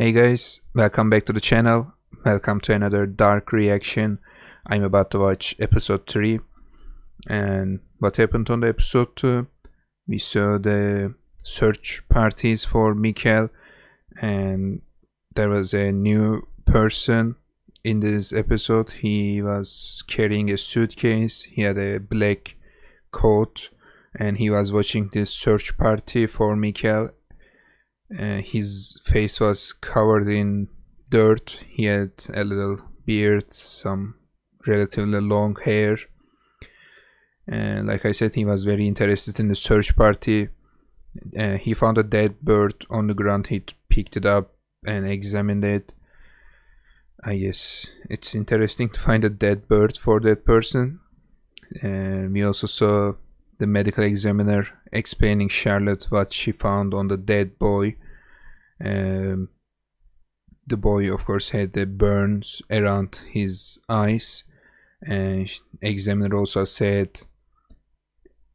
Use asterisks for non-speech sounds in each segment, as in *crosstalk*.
Hey guys, welcome back to the channel. Welcome to another dark reaction. I'm about to watch episode 3 and what happened on the episode 2? We saw the search parties for Mikkel and there was a new person in this episode. He was carrying a suitcase, he had a black coat and he was watching this search party for Mikkel uh, his face was covered in dirt. He had a little beard, some relatively long hair. And like I said, he was very interested in the search party. Uh, he found a dead bird on the ground. He picked it up and examined it. I guess it's interesting to find a dead bird for that person. Uh, we also saw the medical examiner explaining Charlotte what she found on the dead boy. Um, the boy, of course, had the burns around his eyes, and examiner also said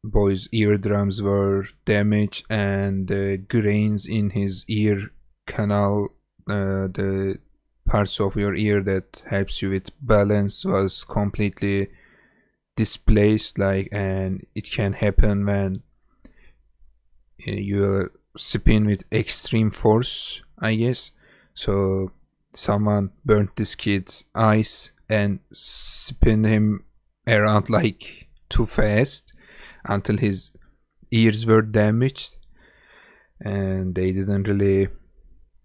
boy's eardrums were damaged and the grains in his ear canal, uh, the parts of your ear that helps you with balance, was completely displaced like and it can happen when uh, you spin with extreme force i guess. So someone burnt this kid's eyes and spin him around *laughs* like too fast until his ears were damaged. And they didn't really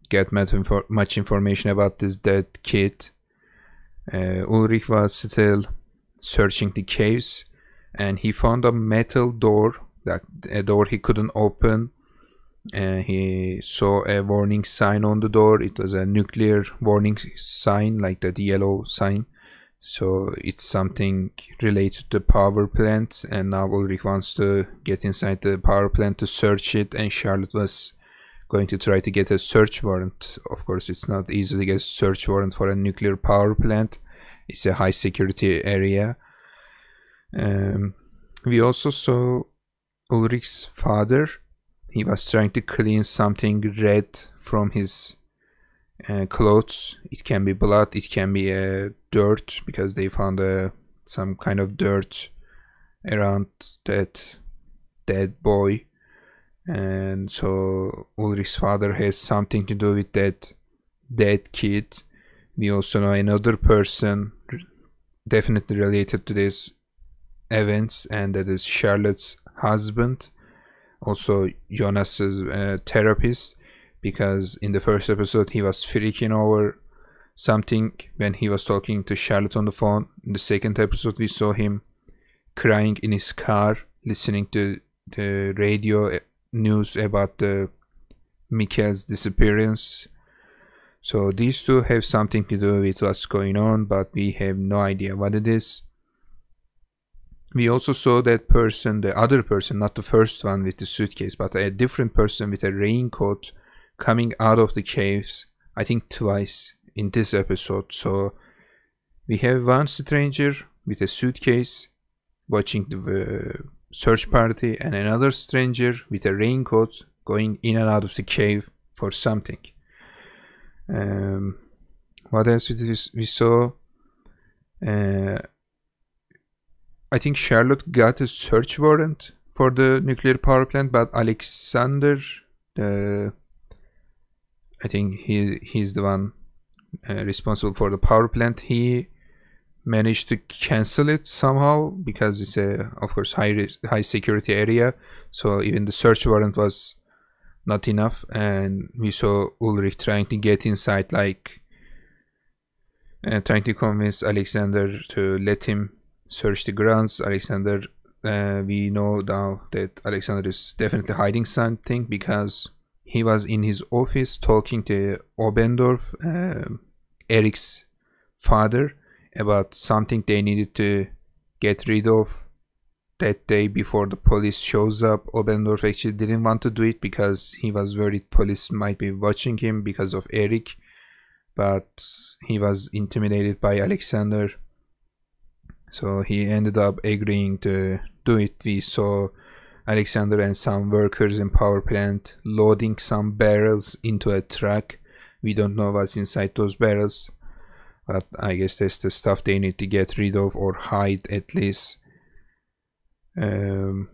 get much, information about this dead kid. Uh, ulrich was still searching the caves and he found a metal door that a door he couldn't open and he saw a warning sign on the door it was a nuclear warning sign like that yellow sign so it's something related to power plant and now Ulrich wants to get inside the power plant to search it and Charlotte was going to try to get a search warrant of course it's not easy to get a search warrant for a nuclear power plant it's a high security area. Um, we also saw Ulrich's father. He was trying to clean something red from his uh, clothes. It can be blood, it can be uh, dirt because they found uh, some kind of dirt around that dead boy. And so Ulrich's father has something to do with that dead kid. We also know another person definitely related to these events and that is Charlotte's husband also Jonas's uh, therapist because in the first episode he was freaking over something when he was talking to Charlotte on the phone in the second episode we saw him crying in his car listening to the radio uh, news about the Mikkel's disappearance so these two have something to do with what's going on, but we have no idea what it is. We also saw that person, the other person, not the first one with the suitcase, but a different person with a raincoat coming out of the caves, I think twice in this episode. So we have one stranger with a suitcase watching the uh, search party and another stranger with a raincoat going in and out of the cave for something. Um, what else we, we saw? Uh, I think Charlotte got a search warrant for the nuclear power plant, but Alexander, I think he he's the one uh, responsible for the power plant. He managed to cancel it somehow because it's a of course high high security area. So even the search warrant was not enough and we saw Ulrich trying to get inside like uh, trying to convince Alexander to let him search the grounds Alexander uh, we know now that Alexander is definitely hiding something because he was in his office talking to Obendorf uh, Eric's father about something they needed to get rid of that day before the police shows up. Obendorf actually didn't want to do it because he was worried police might be watching him because of Eric but he was intimidated by Alexander so he ended up agreeing to do it. We saw Alexander and some workers in power plant loading some barrels into a truck. We don't know what's inside those barrels but I guess that's the stuff they need to get rid of or hide at least. Um,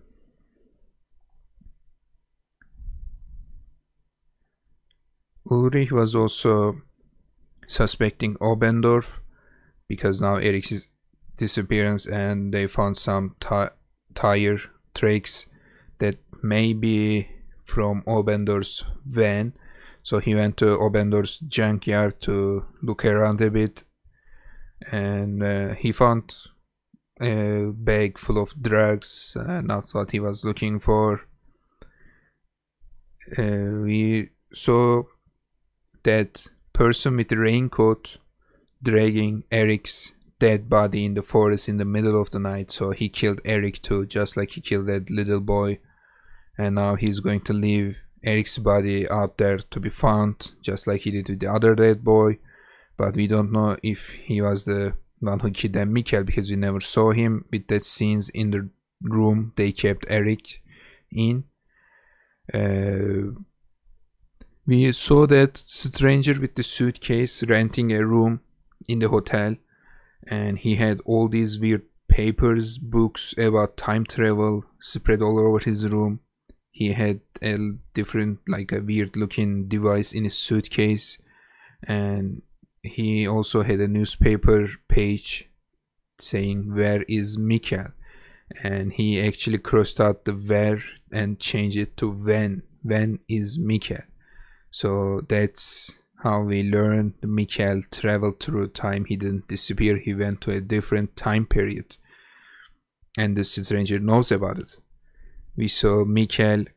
Ulrich was also suspecting Obendorf because now Eric's disappearance and they found some tire tracks that may be from Obendorf's van so he went to Obendorf's junkyard to look around a bit and uh, he found a bag full of drugs, uh, not what he was looking for. Uh, we saw that person with the raincoat dragging Eric's dead body in the forest in the middle of the night. So he killed Eric too, just like he killed that little boy. And now he's going to leave Eric's body out there to be found, just like he did with the other dead boy. But we don't know if he was the one who killed Mikkel because we never saw him with that scenes in the room they kept Eric in. Uh, we saw that stranger with the suitcase renting a room in the hotel and he had all these weird papers, books about time travel spread all over his room. He had a different like a weird looking device in his suitcase and he also had a newspaper page saying where is Mikkel and he actually crossed out the where and changed it to when. When is Mikkel so that's how we learned Mikkel traveled through time he didn't disappear he went to a different time period and the stranger knows about it we saw Mikkel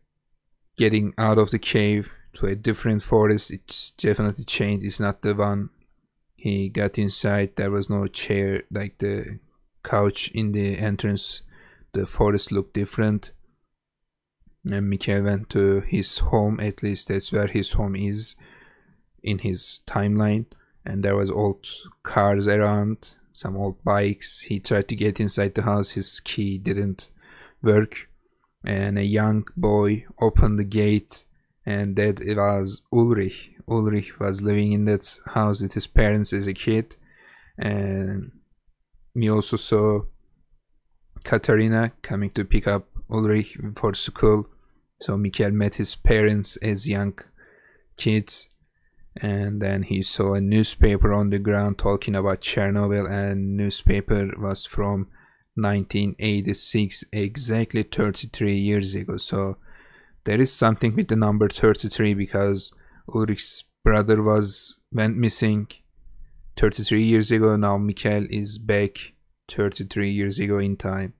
getting out of the cave to a different forest. It's definitely changed. It's not the one he got inside. There was no chair like the couch in the entrance. The forest looked different. And Mikkel went to his home, at least that's where his home is in his timeline. And there was old cars around, some old bikes. He tried to get inside the house, his key didn't work and a young boy opened the gate and that it was Ulrich. Ulrich was living in that house with his parents as a kid and we also saw Katarina coming to pick up Ulrich for school. So Mikkel met his parents as young kids and then he saw a newspaper on the ground talking about Chernobyl and newspaper was from 1986 exactly 33 years ago. So there is something with the number 33 because Ulrich's brother was went missing 33 years ago. Now Mikkel is back 33 years ago in time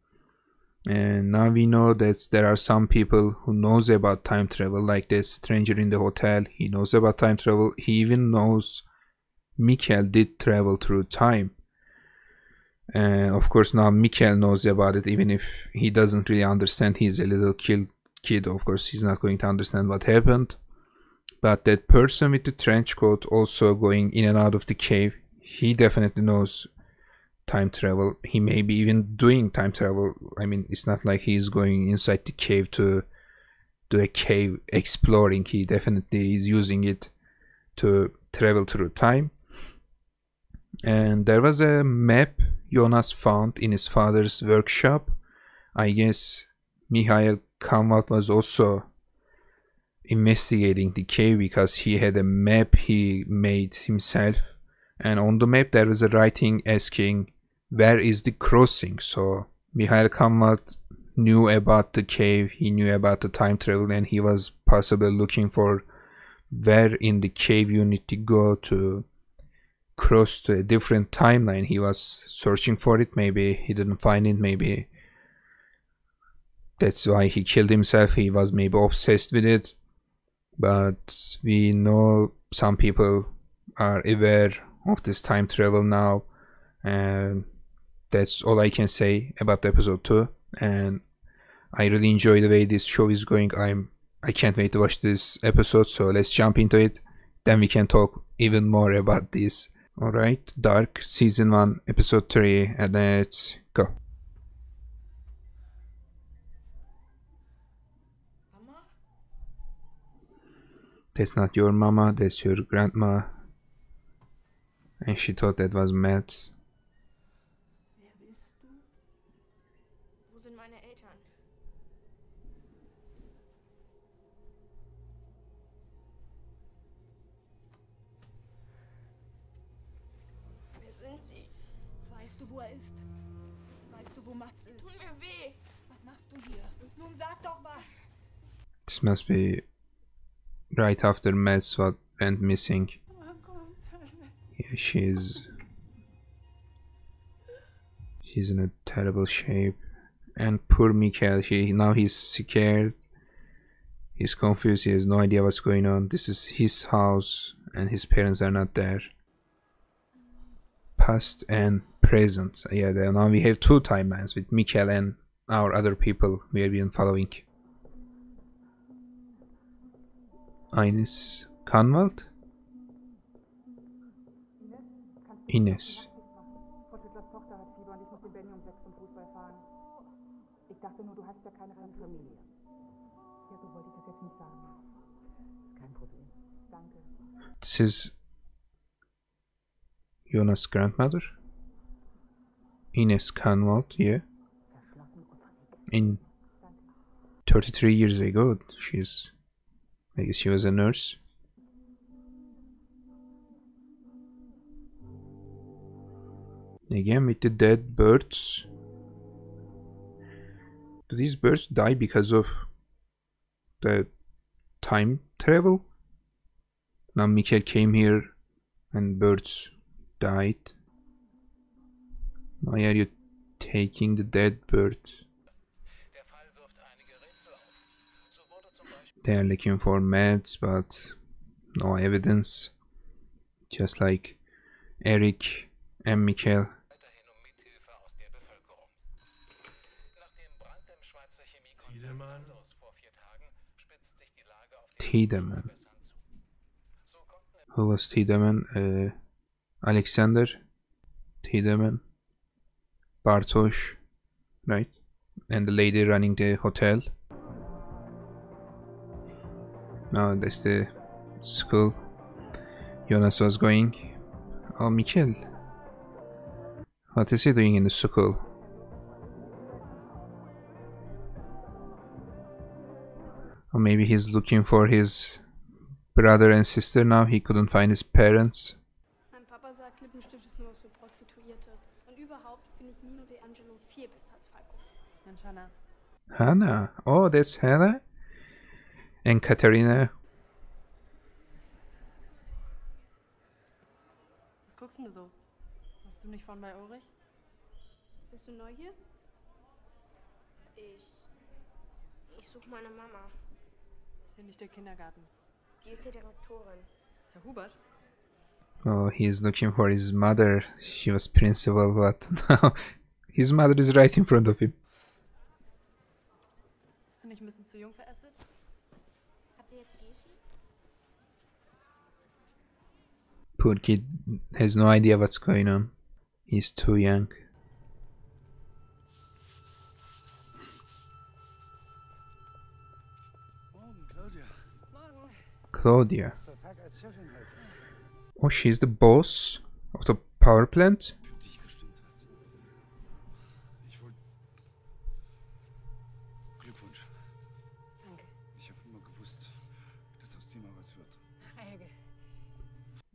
and now we know that there are some people who knows about time travel like the stranger in the hotel. He knows about time travel. He even knows Mikkel did travel through time. And of course now Mikkel knows about it even if he doesn't really understand. He's a little kid kid of course. He's not going to understand what happened. But that person with the trench coat also going in and out of the cave he definitely knows time travel. He may be even doing time travel. I mean it's not like he's going inside the cave to do a cave exploring. He definitely is using it to travel through time. And there was a map Jonas found in his father's workshop. I guess Mihail Kahnwald was also investigating the cave because he had a map he made himself. And on the map there was a writing asking where is the crossing? So Mikhail Kahnwald knew about the cave he knew about the time travel and he was possibly looking for where in the cave you need to go to cross to a different timeline. He was searching for it maybe he didn't find it maybe that's why he killed himself he was maybe obsessed with it. But we know some people are aware of this time travel now and that's all i can say about episode 2 and i really enjoy the way this show is going i'm i can't wait to watch this episode so let's jump into it then we can talk even more about this Alright, Dark, Season 1, Episode 3, and let's go. That's not your mama, that's your grandma. And she thought that was Matt's. This must be right after Matt's what went missing. Yeah, she's she's in a terrible shape. And poor Mikael, he now he's scared. He's confused, he has no idea what's going on. This is his house and his parents are not there. Past and present. Yeah, now we have two timelines with Mikael and our other people we have been following. Ines Kahnwald? Ines. This is Jonas' grandmother. Ines Kahnwald, yeah. In 33 years ago, she's. I guess she was a nurse. Again with the dead birds. Do these birds die because of the time travel? Now Mikkel came here and birds died. Why are you taking the dead bird? They are looking for meds, but no evidence. Just like Eric and Mikkel. weiterhin Mithilfe aus der Bevölkerung. Nach dem Brand im Schweizer Chemiekonzern Tiedemann? Sandoz vor vier Tagen spitzt sich die Lage auf den Tiedemann. Gewässern zu. So konnten im Who was Tiedemann? Uh, Alexander Tiedemann. Bartosz, right? And the lady running the hotel. Now that's the school Jonas was going. Oh, Mikkel. What is he doing in the school? Or maybe he's looking for his brother and sister now. He couldn't find his parents. Mein Papa sagt, Lippenstift ist nur was für Prostituierte. Und überhaupt finde ich Nino D'Angelo viel besser als Falco. Mensch, Hannah, Hannah. Oh, that's Hannah. And Katarina. was guckst denn du so? Hast du nicht von bei Ulrich? Bist du neu hier? Ich. Ich suche meine Mama. Ist hier nicht der Kindergarten? Die ist die Direktorin. Herr Hubert? Oh, he's looking for his mother. She was principal, but now *laughs* his mother is right in front of him. Bist du nicht ein bisschen zu jung für Acid? Poor kid has no idea what's going on. He's too young. Claudia. Oh, she's the boss of the power plant?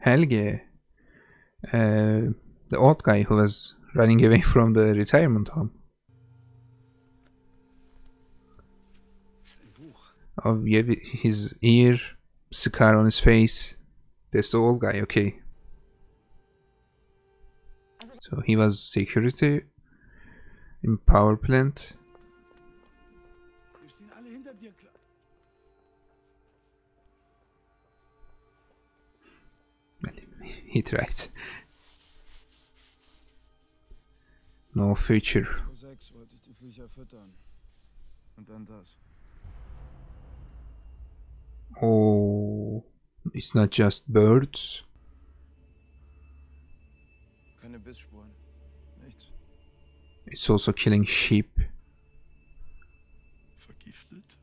Helge. Uh, the old guy who was running away *laughs* from the retirement home. Yeah, his ear, scar on his face. That's the old guy, okay. So he was security in power plant. Füttern. Und dann das. Oh, it's not just birds. It's also killing sheep. Vergiftet?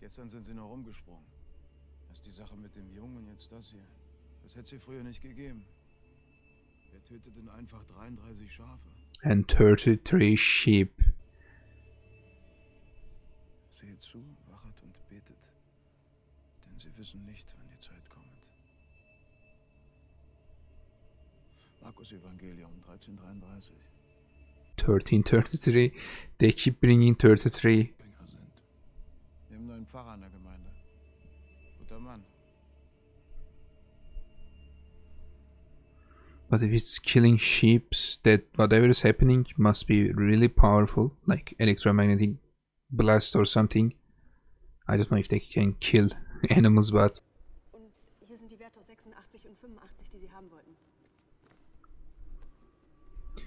Gestern sind sie noch rumgesprungen. Erst die Sache mit dem Jungen und jetzt das hier. Das hätte es hier früher nicht gegeben. Wer tötet denn einfach 33 Schafe? And 33 sheep. Seht zu, wachet und betet. Denn sie wissen nicht, wann die Zeit kommt. Markus Evangelium 1333. 1333. They keep bringing 33. Finger sind. Wir haben einen Pfarrer in der Gemeinde. Guter Mann. But if it's killing sheep, that whatever is happening must be really powerful, like electromagnetic blast or something. I don't know if they can kill *laughs* animals, but Und hier sind die Werte aus 86 und 85, die Sie haben wollten.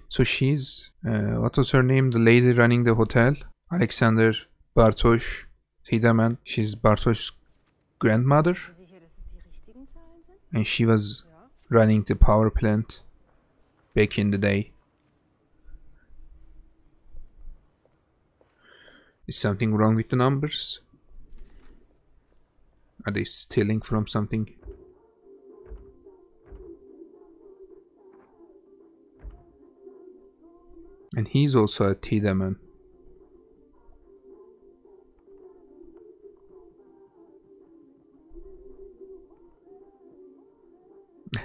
so she's uh, what was her name? The lady running the hotel, Alexander Bartosz Tiedemann. She's Bartosz's grandmother, Sind Sie sicher, dass es die richtigen Zahlen sind? and she was. Running the power plant back in the day. Is something wrong with the numbers? Are they stealing from something? And he's also a Tiedemann.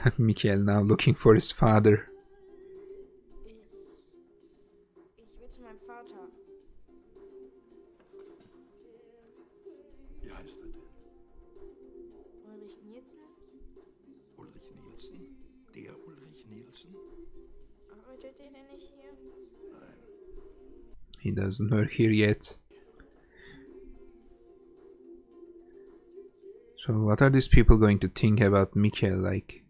*laughs* Nielsen? now looking for his father. He doesn't work here yet. So what are these people going to think about Michael? Like.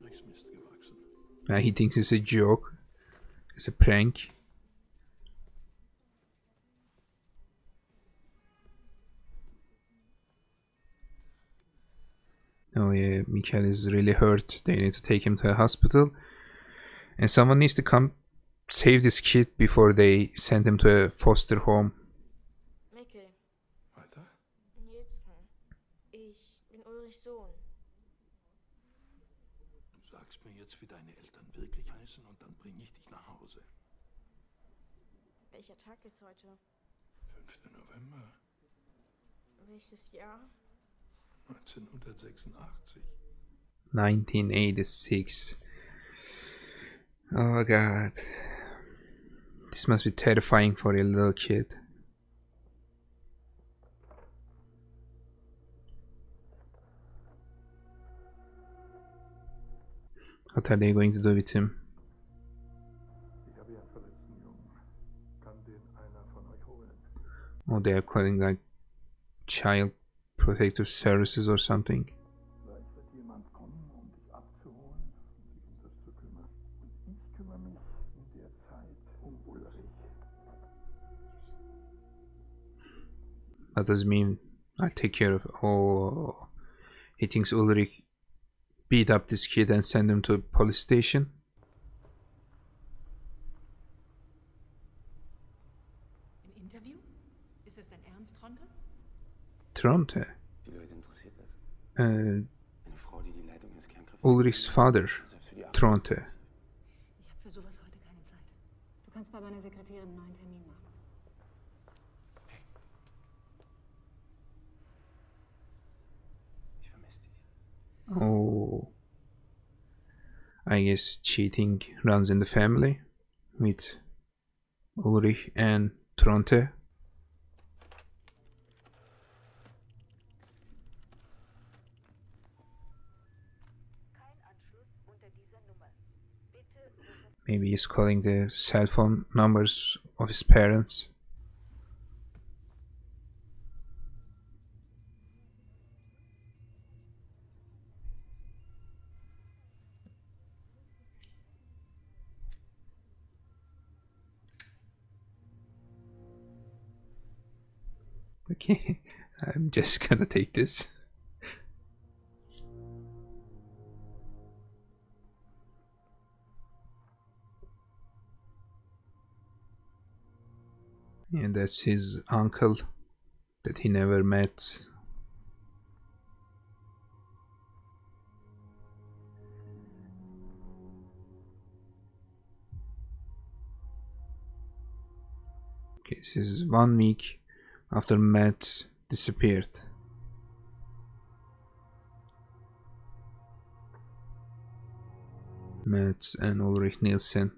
Uh, he thinks it's a joke, it's a prank. Oh yeah, Michael is really hurt. They need to take him to a hospital, and someone needs to come save this kid before they send him to a foster home. Tag ist heute? 5. November Welches Jahr? 1986. 1986. Oh god. This must be terrifying for a little kid. What are they going to do with him? Oh, they are calling like child protective services or something. What does mean? I'll take care of. Oh, he thinks Ulrich beat up this kid and send him to a police station. Ein Interview? Ist es dein Ernst, Tronte? Tronte, Wie Leute interessiert das? uh, Eine Frau, die die Leitung des Kernkraftwerks... Ulrich's father, Selbst für die Arbeit. Tronte. Ich habe für sowas heute keine Zeit. Du kannst bei meiner Sekretärin einen neuen Äh, Termin machen. Ich vermisse dich. Oh, I guess cheating runs in the family with Ulrich and Tronte. Maybe he's calling the cell phone numbers of his parents. *laughs* Okay, *laughs* I'm just gonna take this. that's his uncle that he never met. Okay this is one week after Matt disappeared. Matt and Ulrich Nielsen.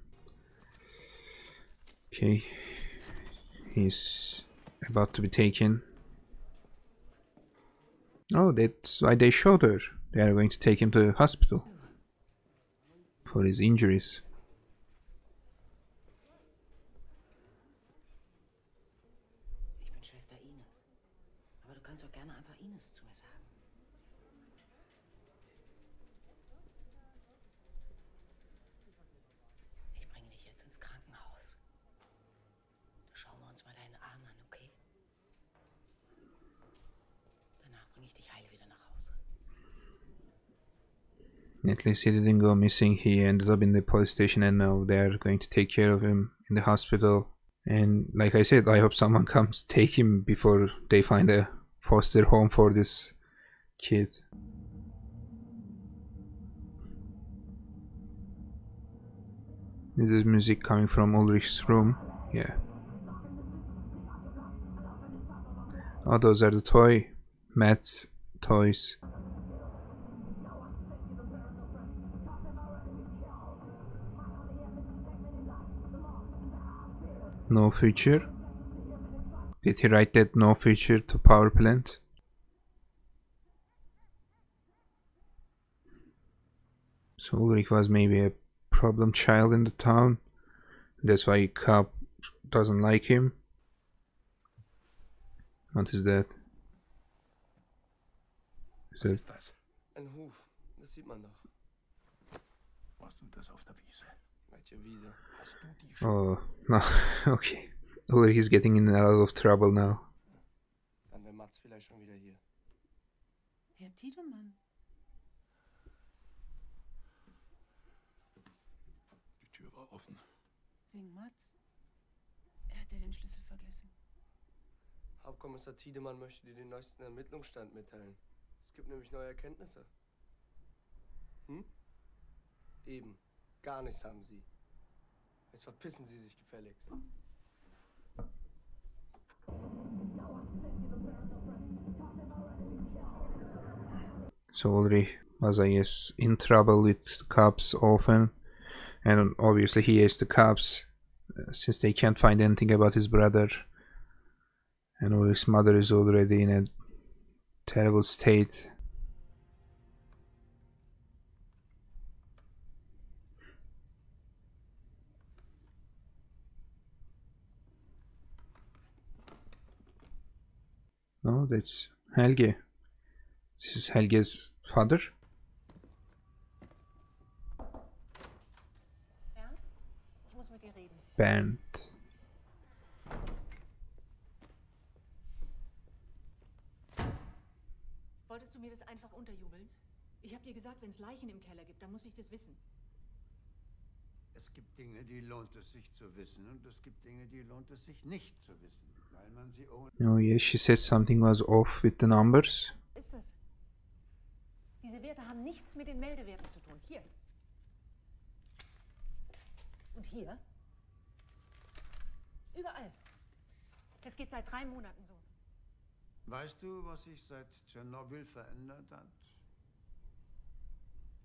Okay he's about to be taken. Oh, that's why they showed her. They are going to take him to the hospital for his injuries. At least he didn't go missing. He ended up in the police station and now they're going to take care of him in the hospital. And like I said, I hope someone *laughs* comes take him before they find a foster home for this kid. This is music coming from Ulrich's room. Yeah. Oh, those are the toy Matt's toys. No future. Did he write that no future to power plant? So Ulrich was maybe a problem child in the town. That's why cop doesn't like him. What is that? Is that ist das? Ein Huf, das sieht man doch. Warst du das auf der Wiese? Welche Wiese? Hast du die Oh, no, *laughs* okay. Ulrich is getting in a lot of trouble now. Dann wäre Mats vielleicht schon wieder hier. Herr Tiedemann. Die Tür war offen. Wegen Mats. Er hat ja den Schlüssel vergessen. Hauptkommissar Tiedemann möchte dir den neuesten Ermittlungsstand mitteilen. Es gibt nämlich neue Erkenntnisse. Hm? Eben. Gar nichts haben sie. Jetzt verpissen sie sich gefälligst. So Ulrich was, I guess, in trouble with cops often. And obviously he hates the cops uh, since they can't find anything about his brother. And Ulrich's mother is already in a terrible state. Oh, that's Helge. This is Helge's father. Bernd, ich muss mit dir reden. Bernd. Wolltest du mir das einfach unterjubeln? Ich habe dir gesagt, wenn es Leichen im Keller gibt, dann muss ich das wissen. Es gibt Dinge, die lohnt es sich zu wissen und es gibt Dinge, die lohnt es sich nicht zu wissen, weil man sie ohne... Oh yeah, she said something was off with the numbers. Ist das? Diese Werte haben nichts mit den Meldewerten zu tun. Hier. Und hier. Überall. Das geht seit drei Monaten so. Weißt du, was sich seit Tschernobyl verändert hat?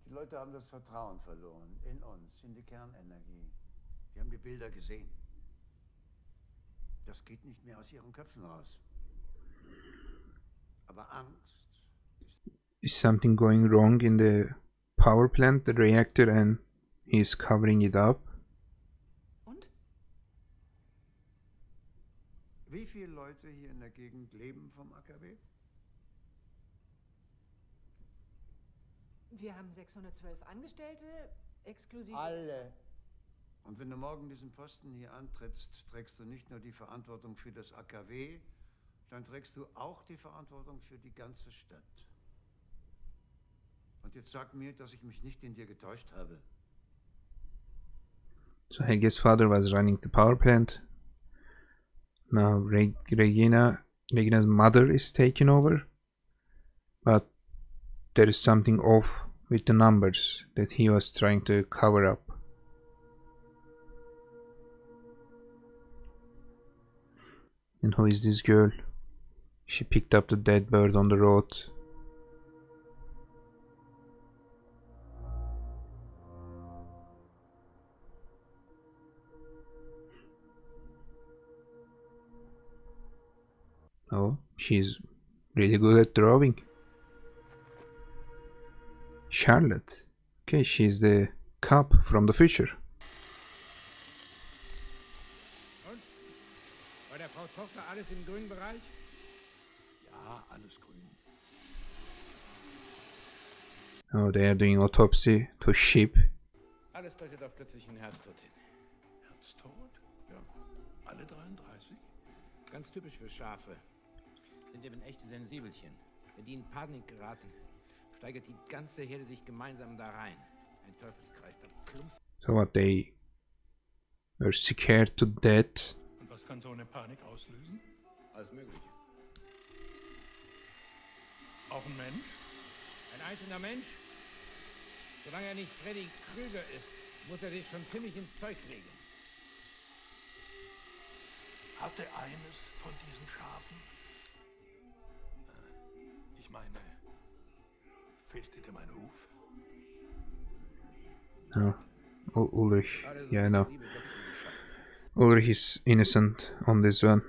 Die Leute haben das Vertrauen verloren in uns, in die Kernenergie. Die haben die Bilder gesehen. Das geht nicht mehr aus ihren Köpfen raus. Aber Angst Is something going wrong in the power plant, the reactor, and he's covering it up? Und? Wie viele Leute hier in der Gegend leben vom AKW? Wir haben 612 Angestellte, exklusive. Alle. Und wenn du morgen diesen Posten hier antrittst, trägst du nicht nur die Verantwortung für das AKW, dann trägst du auch die Verantwortung für die ganze Stadt. Und jetzt sag mir, dass ich mich nicht in dir getäuscht habe. So Helge's father was running the power plant. Now Reg Regina, Regina's mother is taking over. But there is something off with the numbers that he was trying to cover up. And who is this girl? She picked up the dead bird on the road. Oh, she's really good at drawing. Charlotte. Okay, she's the cop from the future. Und? Bei der Frau Tochter alles im grünen Bereich? Ja, alles grün. Oh, they are doing autopsy to sheep. Alles deutet auf plötzlichen Herztod hin. Herztod? Ja. Alle 33? Ganz typisch für Schafe. Sind eben echte Sensibelchen. Wenn die in Panik geraten, steigert die ganze Herde sich gemeinsam da rein. Ein Teufelskreis, da plumpst. So what they were scared to death. Und was kann so eine Panik auslösen? Alles Mögliche. Auch ein Mensch? Ein einzelner Mensch? Solange er nicht Freddy Krüger ist, muss er sich schon ziemlich ins Zeug legen. Hatte eines von diesen Schafen? Ich meine, fehlte dem ein Huf? Oh, Ul- Ulrich. Yeah, I know. Ulrich is innocent on this one.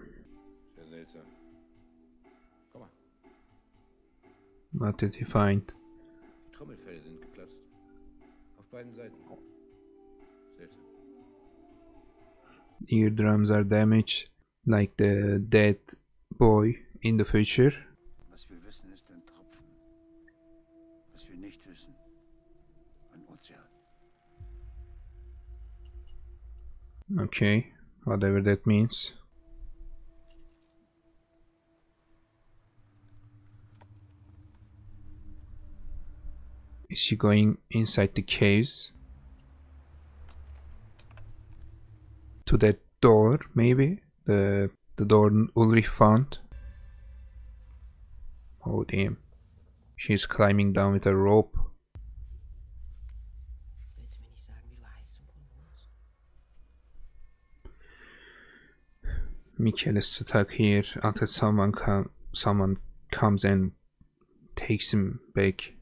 Sehr seltsam. Komm mal, What did he find? die Trommelfelle sind geplatzt. Auf beiden Seiten. Seltsam. Eardrums are damaged, like the dead boy in the future. Okay, whatever that means. Is she going inside the caves? To that door, maybe? The the door Ulrich found? Oh damn. She's climbing down with a rope. Mikhail is stuck here until someone come someone comes and takes him back.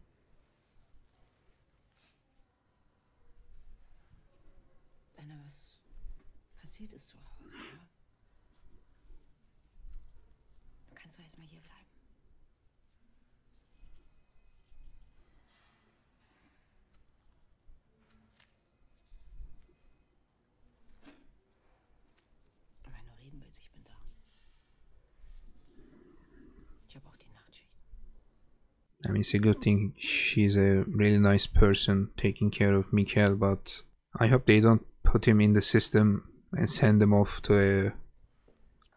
I mean, it's a good thing she's a really nice person taking care of Mikhail, but I hope they don't put him in the system and send him off to a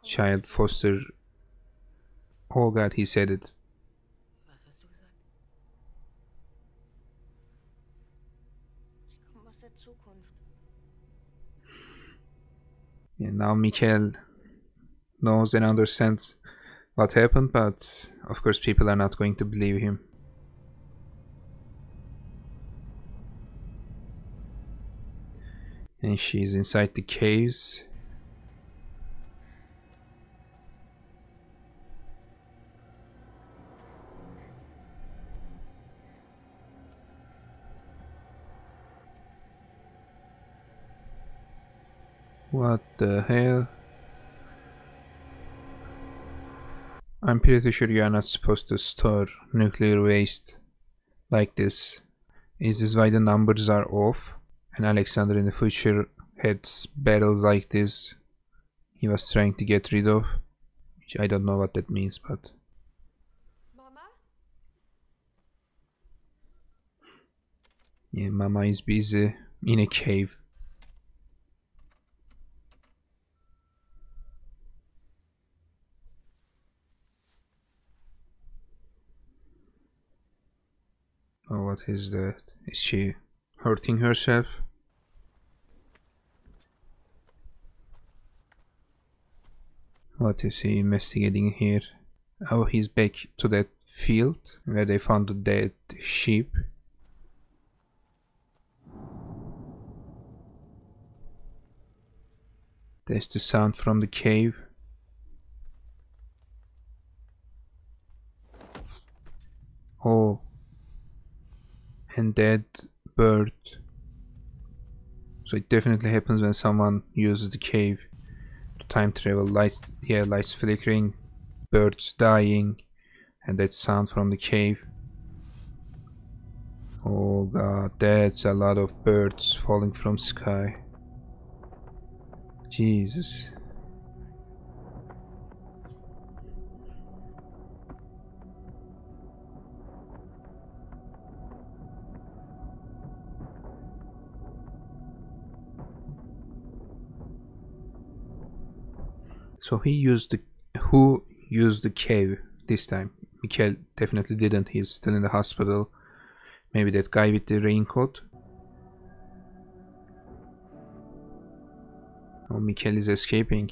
child foster. Oh god, he said it. Yeah, now Mikhail knows and understands what happened, but of course people are not going to believe him. And she's inside the caves. What the hell? I'm pretty sure you are not supposed to store nuclear waste like this. Is this why the numbers are off? And Alexander in the future had barrels like this he was trying to get rid of. Which I don't know what that means, but Mama? yeah, Mama is busy in a cave. Oh, what is that? Is she hurting herself? What is he investigating here? Oh, he's back to that field where they found the dead sheep. There's the sound from the cave. Oh, and dead bird. So it definitely happens when someone uses the cave to time travel. Lights, yeah, lights flickering, birds dying, and that sound from the cave. Oh god, that's a lot of birds falling from sky. Jesus. So he used the who used the cave this time? Mikhail definitely didn't. He's still in the hospital. Maybe that guy with the raincoat. Oh, Mikhail is escaping.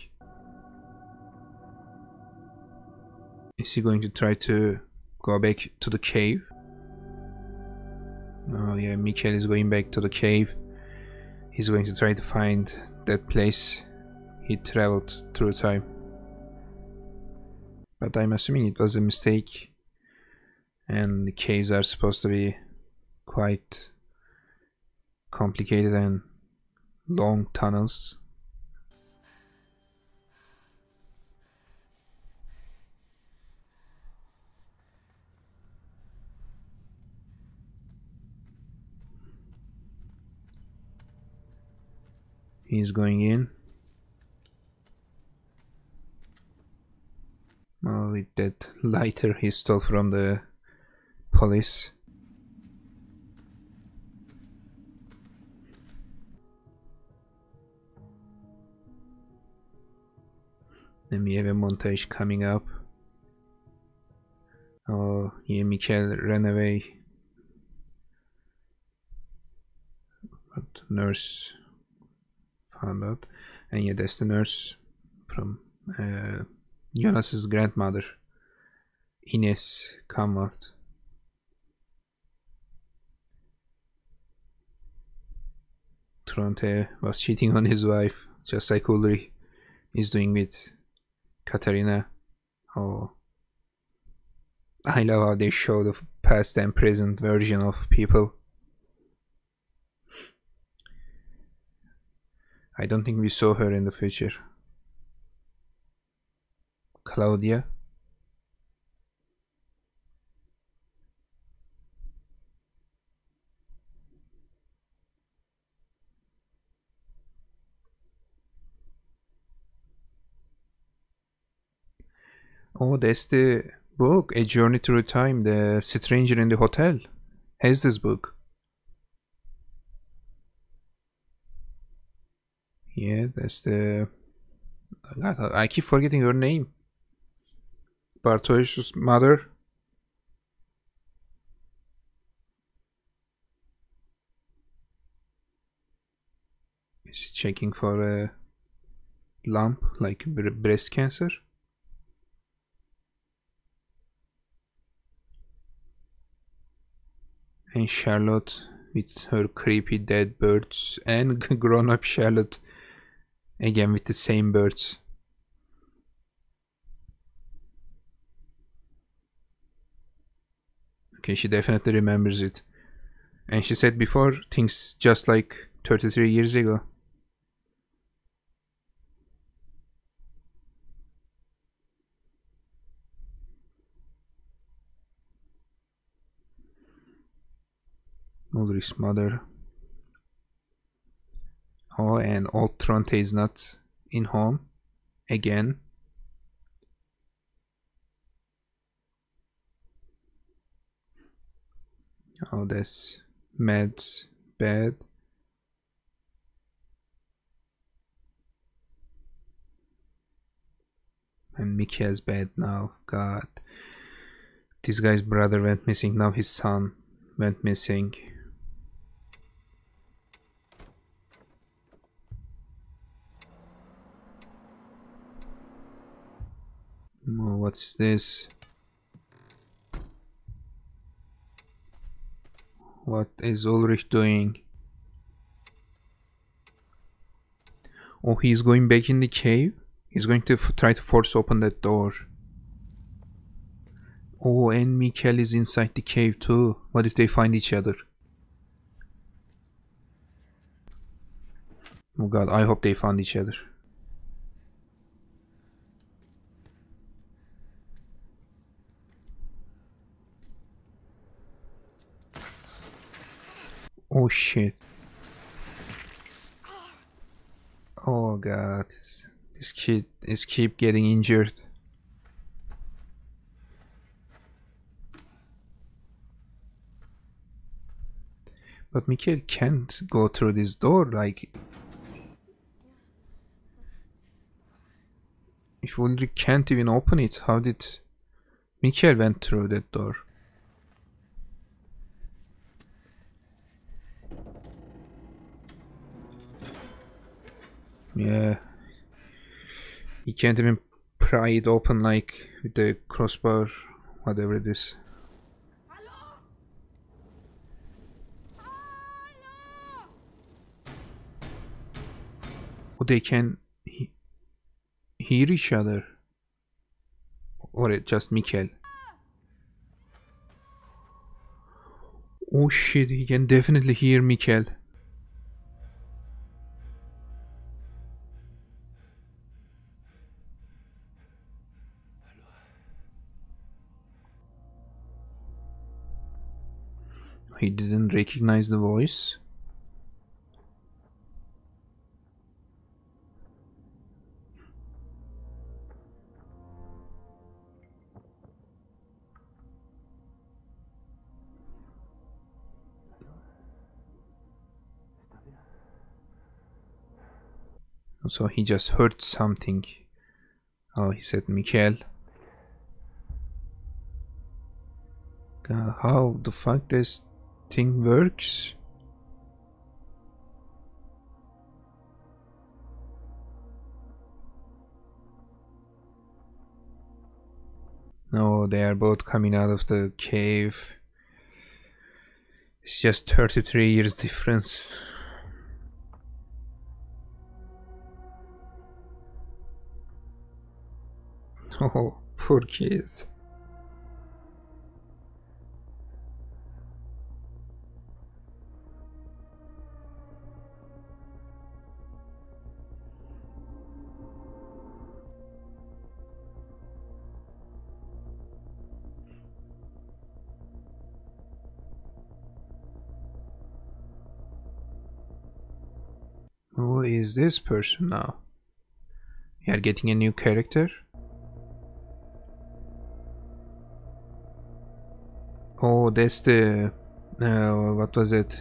Is he going to try to go back to the cave? Oh yeah, Mikhail is going back to the cave. He's going to try to find that place he traveled through time. But I'm assuming it was a mistake and the caves are supposed to be quite complicated and long tunnels. He's going in. With that lighter he stole from the police. Then we have a montage coming up. Oh, yeah, Mikhail ran away. But nurse found out. And yeah, that's the nurse from uh, Jonas's grandmother, Ines Kahnwald. Tronte was cheating on his wife, just like Ulrich is doing with Katharina. Oh, I love how they show the past and present version of people. I don't think we saw her in the future. Claudia. Oh, that's the book, A Journey Through Time, The Stranger in the Hotel. Has this book. Yeah, that's the... I keep forgetting her name. Bartosz's mother. Is he checking for a lump like breast cancer? And Charlotte with her creepy dead birds and *laughs* grown-up Charlotte again with the same birds. Okay, she definitely remembers it. And she said before, things just like 33 years ago. Ulrich's mother. Oh, and old Tronte is not in home again. Oh, that's Mads' bad. And Mickey has bad now. God. This guy's brother went missing. Now his son went missing. Oh, what's this? What is Ulrich doing? Oh, he's going back in the cave? He's going to try to force open that door. Oh, and Mikkel is inside the cave too. What if they find each other? Oh god, I hope they found each other. Oh shit. Oh god. This kid is keep getting injured. But Mikhail can't go through this door like if Ulrich can't even open it, how did Mikhail went through that door? Yeah. He can't even pry it open like with the crossbar, whatever it is. Oh, they can he hear each other. Or it just Mikkel. Oh shit, he can definitely hear Mikkel. He didn't recognize the voice. So he just heard something. Oh, he said Mikhail. Uh, how the fuck this thing works? No, they are both coming out of the cave. It's just 33 years difference. *laughs* Oh, poor kids. Is this person now? We are getting a new character. Oh, that's the uh, what was it?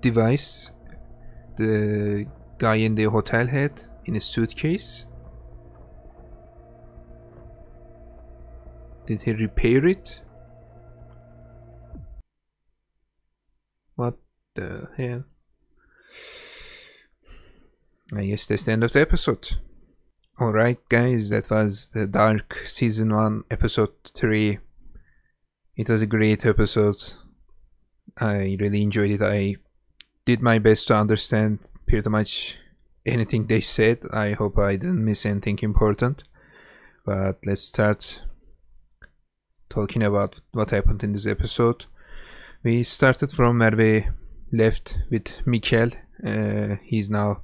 Device the guy in the hotel had in a suitcase. Did he repair it? What the hell? I guess that's the end of the episode. Alright guys, that was the Dark Season 1 Episode 3 it was a great episode. I really enjoyed it. I did my best to understand pretty much anything they said. I hope I didn't miss anything important. But let's start talking about what happened in this episode. We started from where we left with Mikkel. Uh, he's now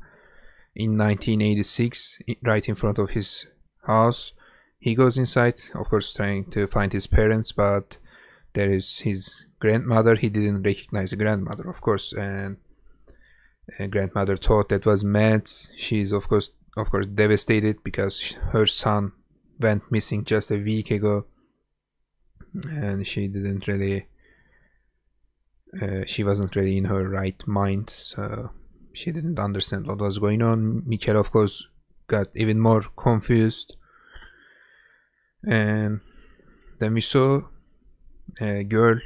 in 1986, right in front of his house. He goes inside, of course, trying to find his parents, but there is his grandmother he didn't recognize the grandmother of course and grandmother thought that was Mads she's of course of course devastated because her son went missing just a week ago and she didn't really uh, she wasn't really in her right mind so she didn't understand what was going on Mikkel of course got even more confused and then we saw a girl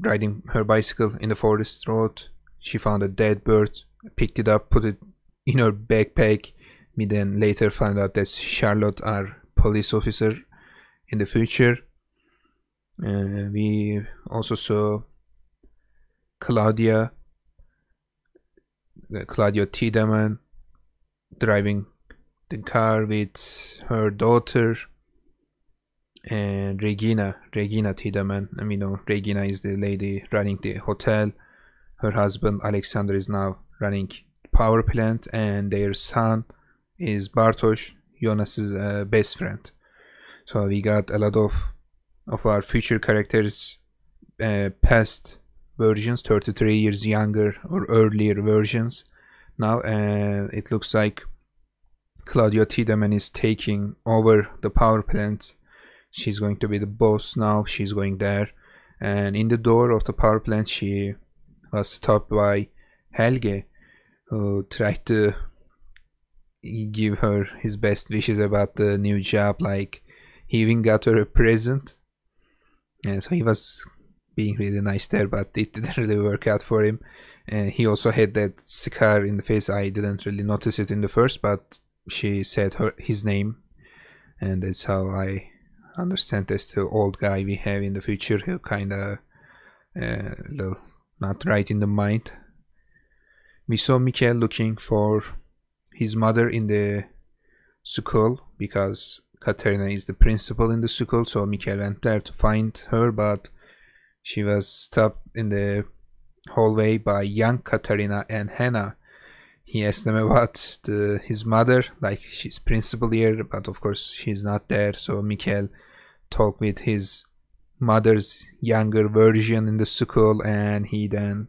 riding her bicycle in the forest road. She found a dead bird, picked it up, put it in her backpack. We then later found out that Charlotte, our police officer in the future. Uh, we also saw Claudia, Claudia Tiedemann driving the car with her daughter and Regina, Regina Tiedemann. And we know Regina is the lady running the hotel. Her husband Alexander is now running power plant, and their son is Bartosz, Jonas's uh, best friend. So we got a lot of of our future characters uh, past versions, 33 years younger or earlier versions now, and it looks like Claudia Tiedemann is taking over the power plant. She's going to be the boss now. She's going there, and in the door of the power plant, she was stopped by Helge, who tried to give her his best wishes about the new job. Like he even got her a present, and so he was being really nice there, but it didn't really work out for him. And he also had that scar in the face. I didn't really notice it in the first, but she said her his name, and that's how I understand this the old guy we have in the future who kind of uh, little not right in the mind. We saw Mikhail looking for his mother in the school because Katharina is the principal in the school, so Mikhail went there to find her, but she was stopped in the hallway by young Katharina and Hannah. He asked them about the, his mother, like she's principal here, but of course she's not there. So Mikhail talked with his mother's younger version in the school, and he then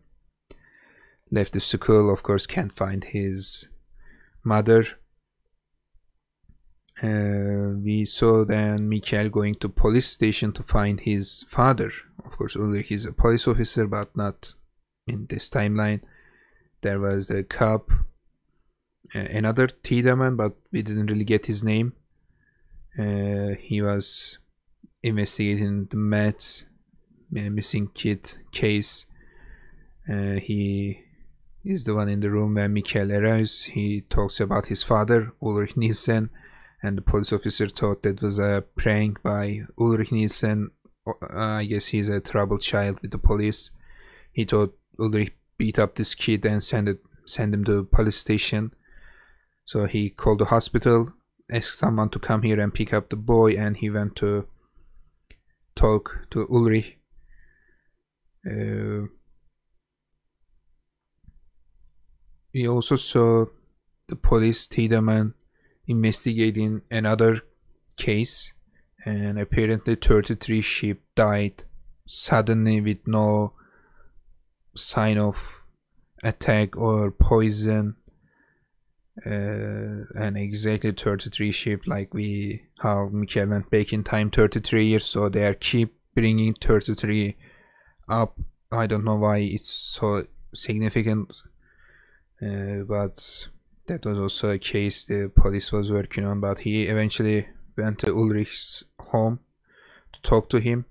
left the school. Of course, can't find his mother. Uh, we saw then Mikhail going to police station to find his father. Of course, Ulrich is a police officer, but not in this timeline. There was the cop, uh, another Tiedemann, but we didn't really get his name. Uh, he was investigating the Matt uh, missing kid case. Uh, he is the one in the room when Mikhail arrives. He talks about his father, Ulrich Nielsen, and the police officer thought that was a prank by Ulrich Nielsen. Uh, I guess he's a troubled child with the police. He thought Ulrich beat up this kid and send it send him to the police station. So he called the hospital, asked someone to come here and pick up the boy, and he went to talk to Ulrich. Uh, we also saw the police Tiedemann investigating another case and apparently 33 sheep died suddenly with no sign of attack or poison. Uh, and exactly 33 sheep like we how Mikhail went back in time 33 years so they are keep bringing 33 up. I don't know why it's so significant uh, but that was also a case the police was working on but he eventually went to Ulrich's home to talk to him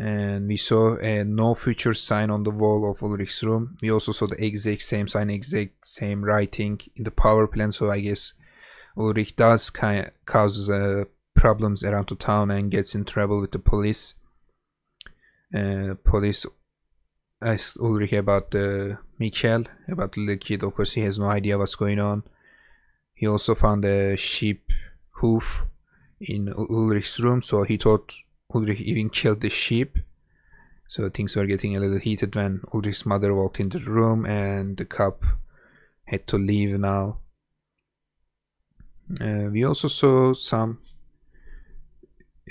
and we saw a no future sign on the wall of Ulrich's room. We also saw the exact same sign, exact same writing in the power plant. So I guess Ulrich does kind of causes uh, problems around the town and gets in trouble with the police. Uh, police asked Ulrich about Mikhail, about the kid. Of course, he has no idea what's going on. He also found a sheep hoof in Ulrich's room, so he thought Ulrich even killed the sheep. So things were getting a little heated when Ulrich's mother walked into the room and the cop had to leave now. Uh, we also saw some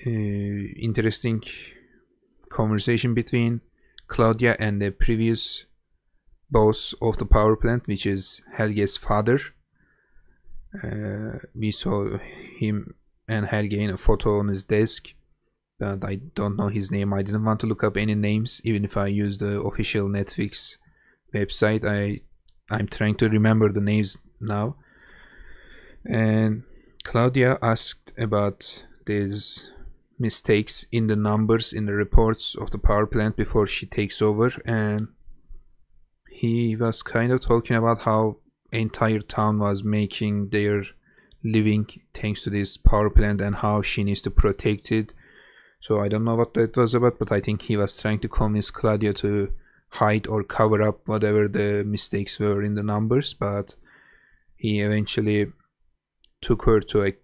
uh, interesting conversation between Claudia and the previous boss of the power plant, which is Helge's father. Uh, we saw him and Helge in a photo on his desk but I don't know his name. I didn't want to look up any names, even if I use the official Netflix website. I I'm trying to remember the names now. And Claudia asked about these mistakes in the numbers in the reports of the power plant before she takes over, and he was kind of talking about how entire town was making their living thanks to this power plant and how she needs to protect it. So I don't know what that was about, but I think he was trying to convince Claudia to hide or cover up whatever the mistakes were in the numbers, but he eventually took her to a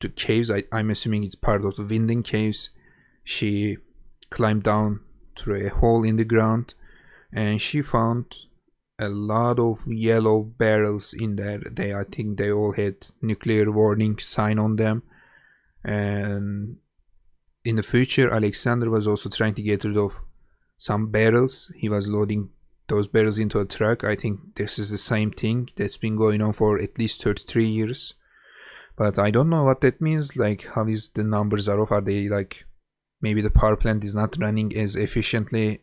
to caves. I, I'm assuming it's part of the Winden caves. She climbed down through a hole in the ground and she found a lot of yellow barrels in there. They I think they all had nuclear warning sign on them. And in the future Alexander was also trying to get rid of some barrels. He was loading those barrels into a truck. I think this is the same thing that's been going on for at least 33 years. But I don't know what that means. Like, how is the numbers are off? Are they like maybe the power plant is not running as efficiently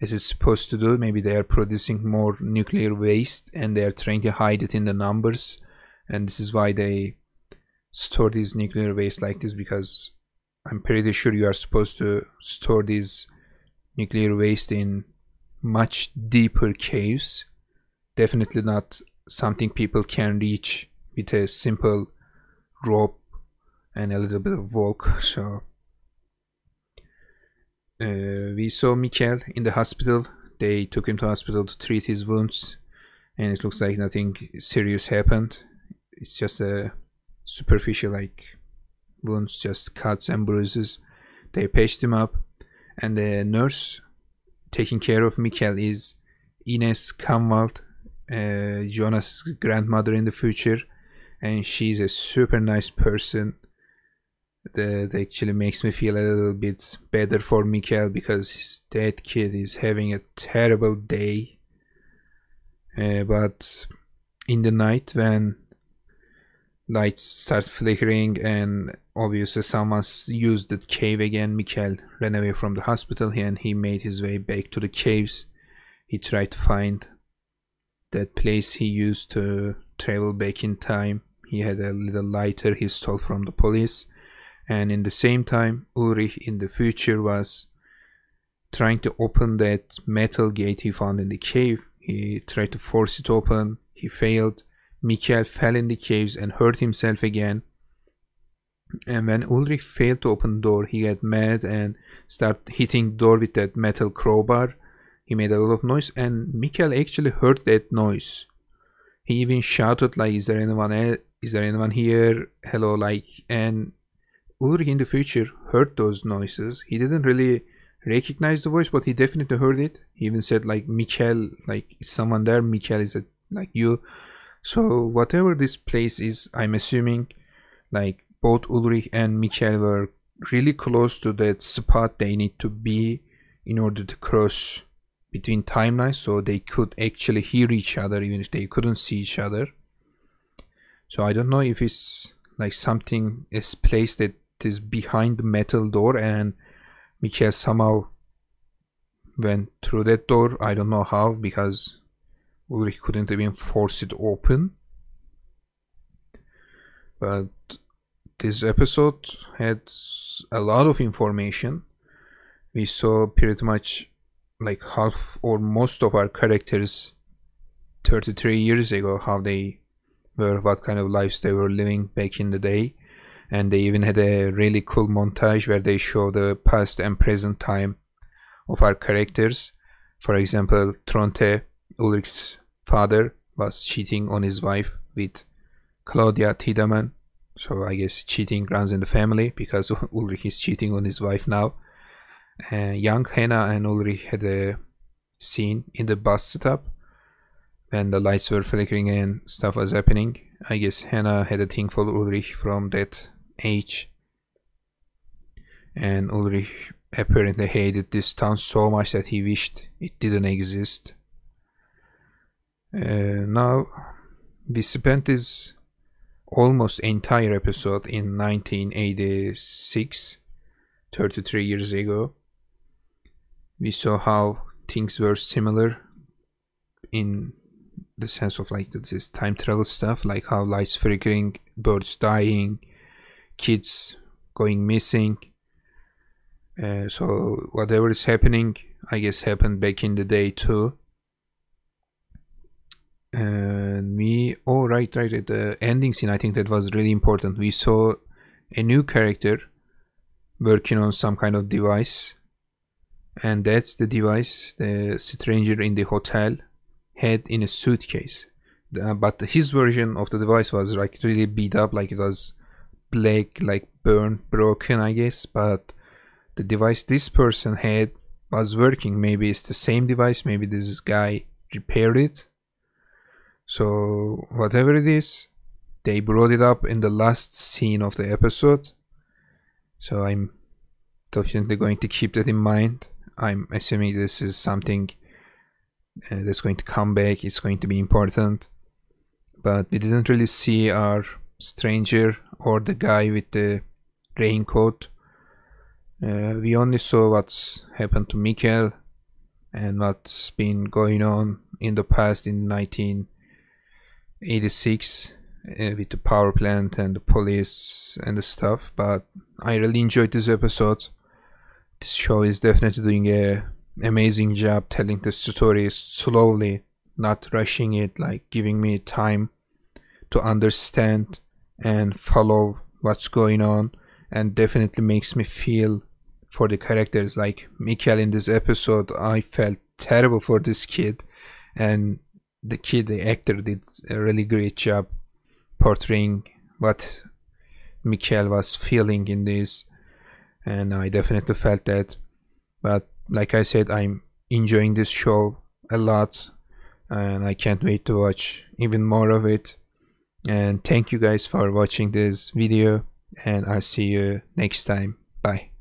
as it's supposed to do? Maybe they are producing more nuclear waste and they are trying to hide it in the numbers. And this is why they store these nuclear waste like this because I'm pretty sure you are supposed to store these nuclear waste in much deeper caves definitely not something people can reach with a simple rope and a little bit of walk *laughs* so uh, we saw Mikhail in the hospital. They took him to hospital to treat his wounds and it looks like nothing serious happened. It's just a superficial like wounds just cuts and bruises. They patched him up and the nurse taking care of Mikhail is Ines Kahnwald, uh, Jonas' grandmother in the future, and she's a super nice person. That actually makes me feel a little bit better for Mikhail because that kid is having a terrible day. Uh, but in the night when lights start flickering and obviously someone's used the cave again Mikhail ran away from the hospital and he made his way back to the caves he tried to find that place he used to travel back in time he had a little lighter he stole from the police and in the same time Ulrich in the future was trying to open that metal gate he found in the cave he tried to force it open he failed Mikhail fell in the caves and hurt himself again. And when Ulrich failed to open the door, he got mad and started hitting the door with that metal crowbar. He made a lot of noise and Mikhail actually heard that noise. He even shouted like, is there anyone? Is there anyone here? Hello, like, and Ulrich in the future heard those noises. He didn't really recognize the voice, but he definitely heard it. He even said like, Michel like, someone there? Michel is it like you? So whatever this place is, I'm assuming like both Ulrich and Michel were really close to that spot they need to be in order to cross between timelines so they could actually hear each other even if they couldn't see each other. So I don't know if it's like something is placed that is behind the metal door and Mikhail somehow went through that door. I don't know how because Ulrich couldn't even force it open. But this episode had a lot of information. We saw pretty much like half or most of our characters 33 years ago, how they were, what kind of lives they were living back in the day. And they even had a really cool montage where they show the past and present time of our characters. For example, Tronte, Ulrich's father was cheating on his wife with Claudia Tiedemann. So I guess cheating runs in the family because *laughs* Ulrich is cheating on his wife now. Uh, young Hannah and Ulrich had a scene in the bus stop when the lights were flickering and stuff was happening. I guess Hannah had a thing for Ulrich from that age. And Ulrich apparently hated this town so much that he wished it didn't exist. Uh, now, we spent this almost entire episode in 1986, 33 years ago. We saw how things were similar in the sense of like this time travel stuff, like how lights flickering, birds dying, kids going missing. Uh, so whatever is happening, I guess happened back in the day too. And we oh right right at the ending scene i think that was really important. We saw a new character working on some kind of device and that's the device the stranger in the hotel had in a suitcase. Uh, but his version of the device was like really beat up like it was black like burned broken I guess. But the device this person had was working. Maybe it's the same device. Maybe this guy repaired it. So whatever it is they brought it up in the last scene of the episode. So I'm definitely going to keep that in mind. I'm assuming this is something uh, that's going to come back it's going to be important. But we didn't really see our stranger or the guy with the raincoat. Uh, we only saw what's happened to Mikkel and what's been going on in the past in 1986 uh, with the power plant and the police and the stuff. But I really enjoyed this episode. This show is definitely doing a amazing job telling the story slowly not rushing it like giving me time to understand and follow what's going on and definitely makes me feel for the characters. Like Mikkel in this episode I felt terrible for this kid and the kid the actor did a really great job portraying what Mikkel was feeling in this and I definitely felt that. But like I said I'm enjoying this show a lot and I can't wait to watch even more of it. And thank you guys for watching this video and I'll see you next time. Bye